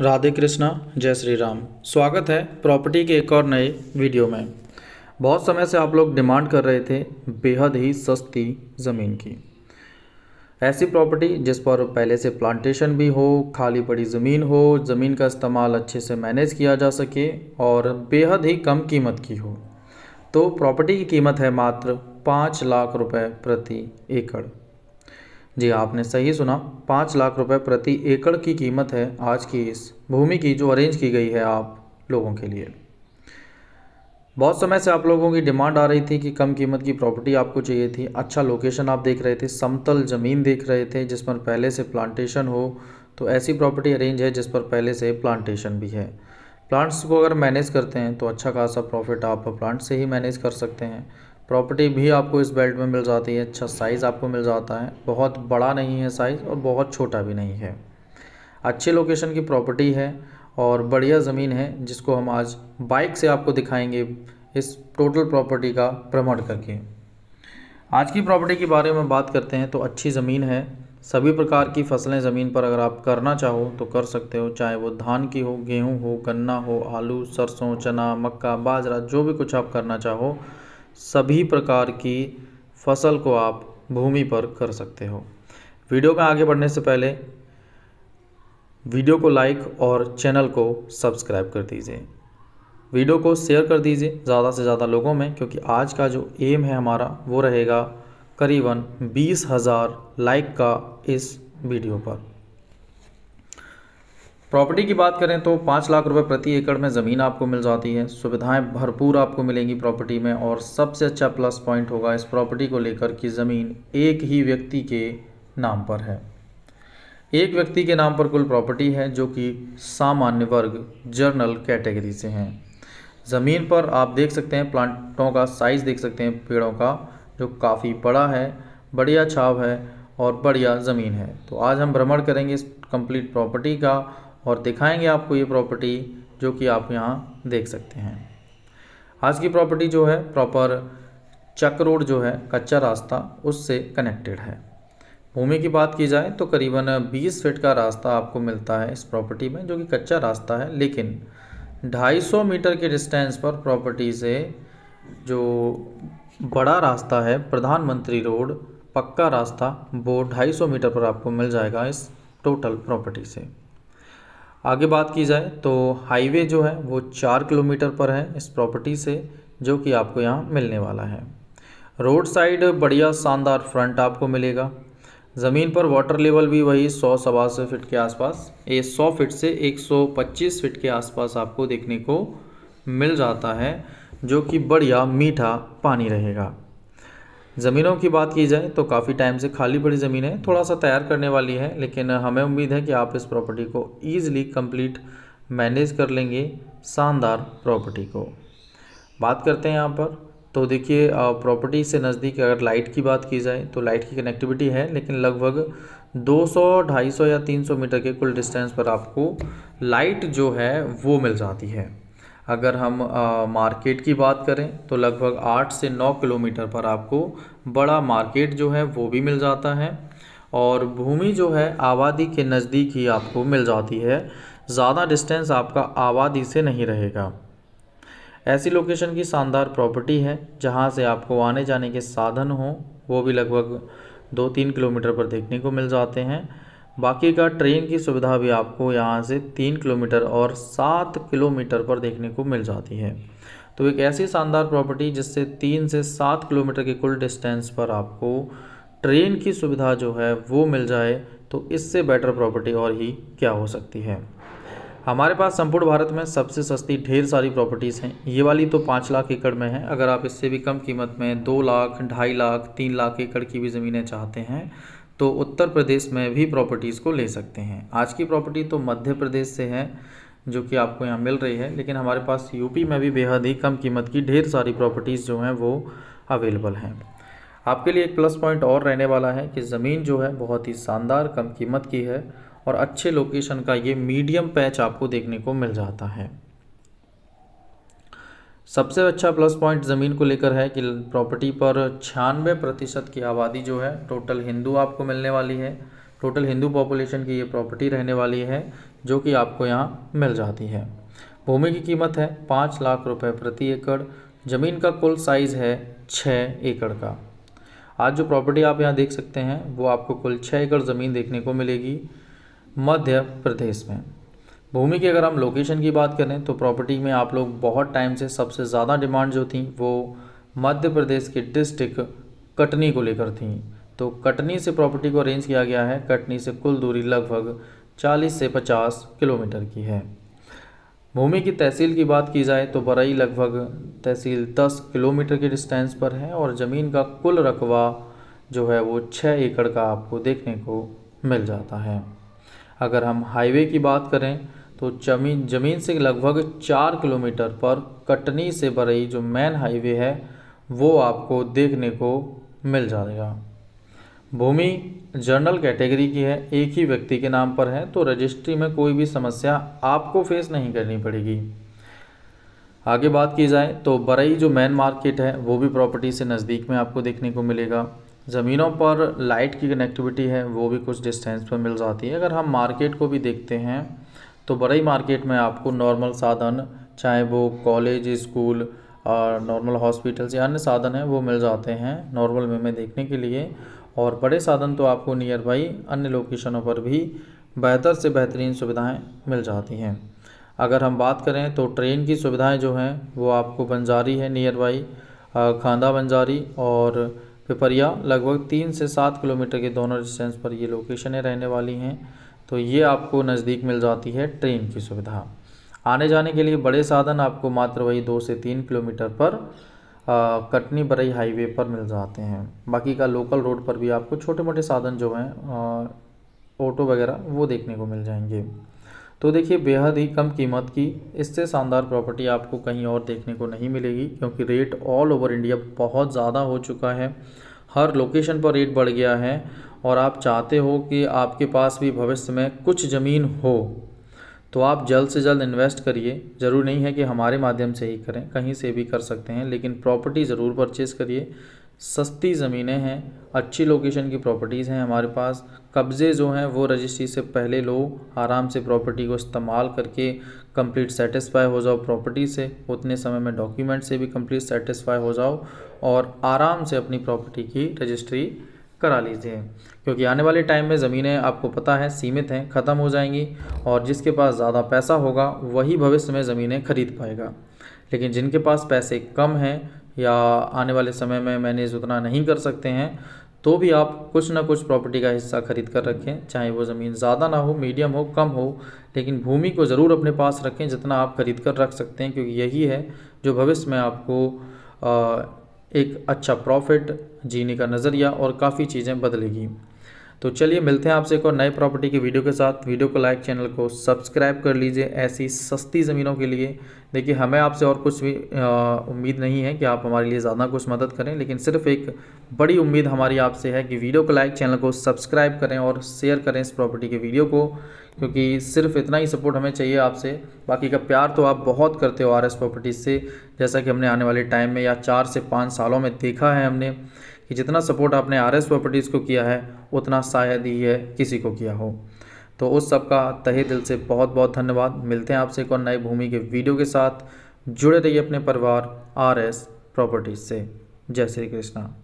राधे कृष्णा, जय श्री राम। स्वागत है प्रॉपर्टी के एक और नए वीडियो में। बहुत समय से आप लोग डिमांड कर रहे थे बेहद ही सस्ती ज़मीन की। ऐसी प्रॉपर्टी जिस पर पहले से प्लांटेशन भी हो, खाली पड़ी ज़मीन हो, ज़मीन का इस्तेमाल अच्छे से मैनेज किया जा सके और बेहद ही कम कीमत की हो। तो प्रॉपर्टी की कीमत है मात्र पाँच लाख रुपए प्रति एकड़। जी, आपने सही सुना। पाँच लाख रुपए प्रति एकड़ की कीमत है आज की इस भूमि की जो अरेंज की गई है आप लोगों के लिए। बहुत समय से आप लोगों की डिमांड आ रही थी कि कम कीमत की प्रॉपर्टी आपको चाहिए थी। अच्छा लोकेशन आप देख रहे थे, समतल ज़मीन देख रहे थे, जिस पर पहले से प्लांटेशन हो तो ऐसी प्रॉपर्टी अरेंज है जिस पर पहले से प्लांटेशन भी है। प्लांट्स को अगर मैनेज करते हैं तो अच्छा खासा प्रॉफिट आप प्लांट से ही मैनेज कर सकते हैं। प्रॉपर्टी भी आपको इस बेल्ट में मिल जाती है अच्छा साइज़ आपको मिल जाता है। बहुत बड़ा नहीं है साइज़ और बहुत छोटा भी नहीं है। अच्छे लोकेशन की प्रॉपर्टी है और बढ़िया ज़मीन है, जिसको हम आज बाइक से आपको दिखाएँगे इस टोटल प्रॉपर्टी का भ्रमण करके। आज की प्रॉपर्टी के बारे में बात करते हैं तो अच्छी ज़मीन है। सभी प्रकार की फ़सलें ज़मीन पर अगर आप करना चाहो तो कर सकते हो, चाहे वो धान की हो, गेहूँ हो, गन्ना हो, आलू, सरसों, चना, मक्का, बाजरा, जो भी कुछ आप करना चाहो। सभी प्रकार की फ़सल को आप भूमि पर कर सकते हो। वीडियो में आगे बढ़ने से पहले, वीडियो को लाइक और चैनल को सब्सक्राइब कर दीजिए। वीडियो को शेयर कर दीजिए ज़्यादा से ज़्यादा लोगों में, क्योंकि आज का जो एम है हमारा, वो रहेगा करीबन बीस हज़ार लाइक का इस वीडियो पर। प्रॉपर्टी की बात करें तो पाँच लाख रुपए प्रति एकड़ में ज़मीन आपको मिल जाती है। सुविधाएँ भरपूर आपको मिलेंगी प्रॉपर्टी में और सबसे अच्छा प्लस पॉइंट होगा इस प्रॉपर्टी को लेकर कि ज़मीन एक ही व्यक्ति के नाम पर है। एक व्यक्ति के नाम पर कुल प्रॉपर्टी है जो कि सामान्य वर्ग जर्नल कैटेगरी से हैं। ज़मीन पर आप देख सकते हैं प्लांटों का साइज़ देख सकते हैं, पेड़ों का, जो काफ़ी बड़ा है, बढ़िया छाव है और बढ़िया ज़मीन है। तो आज हम भ्रमण करेंगे इस कंप्लीट प्रॉपर्टी का और दिखाएँगे आपको ये प्रॉपर्टी जो कि आप यहाँ देख सकते हैं। आज की प्रॉपर्टी जो है प्रॉपर चक रोड जो है, कच्चा रास्ता, उससे कनेक्टेड है। भूमि की बात की जाए तो करीबन 20 फीट का रास्ता आपको मिलता है इस प्रॉपर्टी में, जो कि कच्चा रास्ता है, लेकिन 250 मीटर के डिस्टेंस पर प्रॉपर्टी से जो बड़ा रास्ता है, प्रधानमंत्री रोड, पक्का रास्ता, वो 250 मीटर पर आपको मिल जाएगा इस टोटल प्रॉपर्टी से। आगे बात की जाए तो हाईवे जो है वो चार किलोमीटर पर है इस प्रॉपर्टी से, जो कि आपको यहाँ मिलने वाला है। रोड साइड बढ़िया शानदार फ्रंट आपको मिलेगा। ज़मीन पर वाटर लेवल भी वही सौ सवा सौ फिट के आसपास, ये सौ फिट से एक सौ पच्चीस फिट के आसपास आपको देखने को मिल जाता है, जो कि बढ़िया मीठा पानी रहेगा। ज़मीनों की बात की जाए तो काफ़ी टाइम से खाली पड़ी ज़मीन है थोड़ा सा तैयार करने वाली है, लेकिन हमें उम्मीद है कि आप इस प्रॉपर्टी को ईज़िली कंप्लीट मैनेज कर लेंगे शानदार प्रॉपर्टी को। बात करते हैं यहाँ पर तो देखिए प्रॉपर्टी से नज़दीक अगर लाइट की बात की जाए तो लाइट की कनेक्टिविटी है, लेकिन लगभग 200 250 या 300 मीटर के कुल डिस्टेंस पर आपको लाइट जो है वो मिल जाती है। अगर हम आ, मार्केट की बात करें तो लगभग आठ से नौ किलोमीटर पर आपको बड़ा मार्केट जो है वो भी मिल जाता है। और भूमि जो है आबादी के नज़दीक ही आपको मिल जाती है। ज़्यादा डिस्टेंस आपका आबादी से नहीं रहेगा। ऐसी लोकेशन की शानदार प्रॉपर्टी है जहाँ से आपको आने जाने के साधन हों वो भी लगभग दो तीन किलोमीटर पर देखने को मिल जाते हैं। बाकी का ट्रेन की सुविधा भी आपको यहाँ से तीन किलोमीटर और सात किलोमीटर पर देखने को मिल जाती है। तो एक ऐसी शानदार प्रॉपर्टी जिससे तीन से सात किलोमीटर के कुल डिस्टेंस पर आपको ट्रेन की सुविधा जो है वो मिल जाए तो इससे बेटर प्रॉपर्टी और ही क्या हो सकती है। हमारे पास संपूर्ण भारत में सबसे सस्ती ढेर सारी प्रॉपर्टीज़ हैं। ये वाली तो पाँच लाख एकड़ में है। अगर आप इससे भी कम कीमत में दो लाख, ढाई लाख, तीन लाख एकड़ की भी ज़मीनें चाहते हैं तो उत्तर प्रदेश में भी प्रॉपर्टीज़ को ले सकते हैं। आज की प्रॉपर्टी तो मध्य प्रदेश से है, जो कि आपको यहाँ मिल रही है, लेकिन हमारे पास यूपी में भी बेहद ही कम कीमत की ढेर सारी प्रॉपर्टीज़ जो हैं, वो अवेलेबल हैं। आपके लिए एक प्लस पॉइंट और रहने वाला है कि ज़मीन जो है, बहुत ही शानदार, कम कीमत की है, और अच्छे लोकेशन का ये मीडियम पैच आपको देखने को मिल जाता है। सबसे अच्छा प्लस पॉइंट ज़मीन को लेकर है कि प्रॉपर्टी पर छियानवे प्रतिशत की आबादी जो है टोटल हिंदू आपको मिलने वाली है। टोटल हिंदू पॉपुलेशन की ये प्रॉपर्टी रहने वाली है, जो कि आपको यहाँ मिल जाती है। भूमि की कीमत है पाँच लाख रुपए प्रति एकड़। ज़मीन का कुल साइज़ है छः एकड़ का। आज जो प्रॉपर्टी आप यहाँ देख सकते हैं, वो आपको कुल छः एकड़ ज़मीन देखने को मिलेगी मध्य प्रदेश में। भूमि की अगर हम लोकेशन की बात करें तो प्रॉपर्टी में आप लोग बहुत टाइम से सबसे ज़्यादा डिमांड जो थी, वो मध्य प्रदेश के डिस्ट्रिक्ट कटनी को लेकर थी। तो कटनी से प्रॉपर्टी को अरेंज किया गया है। कटनी से कुल दूरी लगभग 40 से 50 किलोमीटर की है। भूमि की तहसील की बात की जाए तो बरई लगभग तहसील 10 किलोमीटर के डिस्टेंस पर है और ज़मीन का कुल रकबा जो है, वो छः एकड़ का आपको देखने को मिल जाता है। अगर हम हाईवे की बात करें तो ज़मीन ज़मीन से लगभग चार किलोमीटर पर कटनी से बरई जो मेन हाईवे है, वो आपको देखने को मिल जाएगा। भूमि जर्नल कैटेगरी की है, एक ही व्यक्ति के नाम पर है तो रजिस्ट्री में कोई भी समस्या आपको फेस नहीं करनी पड़ेगी। आगे बात की जाए तो बरई जो मेन मार्केट है, वो भी प्रॉपर्टी से नज़दीक में आपको देखने को मिलेगा। ज़मीनों पर लाइट की कनेक्टिविटी है, वो भी कुछ डिस्टेंस पर मिल जाती है। अगर हम मार्केट को भी देखते हैं तो बरई मार्केट में आपको नॉर्मल साधन, चाहे वो कॉलेज, स्कूल और नॉर्मल हॉस्पिटल्स या अन्य साधन हैं, वो मिल जाते हैं नॉर्मल वे में देखने के लिए। और बड़े साधन तो आपको नियर बाई अन्य लोकेशनों पर भी बेहतर से बेहतरीन सुविधाएँ मिल जाती हैं। अगर हम बात करें तो ट्रेन की सुविधाएँ जो हैं, वो आपको बंजारी है नियर बाई खांदा बंजारी और पिपरिया, लगभग तीन से सात किलोमीटर के दोनों डिस्टेंस पर ये लोकेशनें रहने वाली हैं। तो ये आपको नज़दीक मिल जाती है ट्रेन की सुविधा। आने जाने के लिए बड़े साधन आपको मात्र वही दो से तीन किलोमीटर पर आ, कटनी बरई हाईवे पर मिल जाते हैं। बाकी का लोकल रोड पर भी आपको छोटे मोटे साधन जो हैं ऑटो वगैरह वो देखने को मिल जाएँगे। तो देखिए बेहद ही कम कीमत की इससे शानदार प्रॉपर्टी आपको कहीं और देखने को नहीं मिलेगी क्योंकि रेट ऑल ओवर इंडिया बहुत ज़्यादा हो चुका है। हर लोकेशन पर रेट बढ़ गया है और आप चाहते हो कि आपके पास भी भविष्य में कुछ ज़मीन हो तो आप जल्द से जल्द इन्वेस्ट करिए। ज़रूर नहीं है कि हमारे माध्यम से ही करें, कहीं से भी कर सकते हैं, लेकिन प्रॉपर्टी ज़रूर परचेज़ करिए। सस्ती ज़मीनें हैं, अच्छी लोकेशन की प्रॉपर्टीज़ हैं हमारे पास। कब्ज़े जो हैं, वो रजिस्ट्री से पहले लो, आराम से प्रॉपर्टी को इस्तेमाल करके कंप्लीट सेटिस्फाई हो जाओ प्रॉपर्टी से। उतने समय में डॉक्यूमेंट से भी कंप्लीट सेटिस्फाई हो जाओ और आराम से अपनी प्रॉपर्टी की रजिस्ट्री करा लीजिए। क्योंकि आने वाले टाइम में ज़मीनें, आपको पता है, सीमित हैं, ख़त्म हो जाएँगी और जिसके पास ज़्यादा पैसा होगा, वही भविष्य में ज़मीनें खरीद पाएगा। लेकिन जिनके पास पैसे कम हैं या आने वाले समय में मैनेज उतना नहीं कर सकते हैं तो भी आप कुछ ना कुछ प्रॉपर्टी का हिस्सा खरीद कर रखें, चाहे वो ज़मीन ज़्यादा ना हो मीडियम हो, कम हो, लेकिन भूमि को ज़रूर अपने पास रखें जितना आप खरीद कर रख सकते हैं, क्योंकि यही है जो भविष्य में आपको एक अच्छा प्रॉफिट जीने का नज़रिया और काफ़ी चीज़ें बदलेगी। तो चलिए मिलते हैं आपसे एक और नए प्रॉपर्टी की वीडियो के साथ। वीडियो को लाइक चैनल को सब्सक्राइब कर लीजिए ऐसी सस्ती ज़मीनों के लिए। देखिए, हमें आपसे और कुछ भी उम्मीद नहीं है कि आप हमारे लिए ज़्यादा कुछ मदद करें, लेकिन सिर्फ़ एक बड़ी उम्मीद हमारी आपसे है कि वीडियो को लाइक चैनल को सब्सक्राइब करें और शेयर करें इस प्रॉपर्टी के वीडियो को, क्योंकि सिर्फ़ इतना ही सपोर्ट हमें चाहिए आपसे। बाकी का प्यार तो आप बहुत करते हो आर एस प्रॉपर्टीज़ से। जैसा कि हमने आने वाले टाइम में या चार से पाँच सालों में देखा है हमने। कि जितना सपोर्ट आपने आर एस प्रॉपर्टीज़ को किया है, उतना शायद ही है किसी को किया हो। तो उस सब का तहे दिल से बहुत बहुत धन्यवाद। मिलते हैं आपसे एक और नई भूमि के वीडियो के साथ। जुड़े रहिए अपने परिवार आर एस प्रॉपर्टीज़ से। जय श्री कृष्णा।